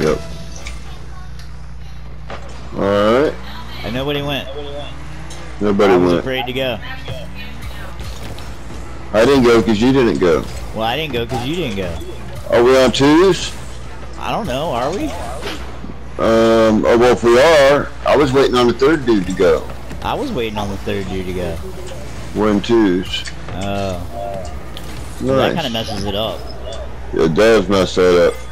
Yep. Alright. And nobody went. Nobody I was went. afraid to go. I didn't go because you didn't go. Well, I didn't go because you didn't go. Are we on twos? I don't know. Are we? Um, oh, well, if we are, I was waiting on the third dude to go. I was waiting on the third dude to go. We're in twos. Oh. Nice. That kind of messes it up. It does mess that up.